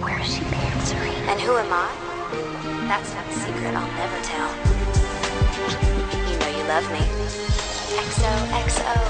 Where's she answering? And who am I? That's not a secret I'll never tell. You know you love me. XOXO. XO.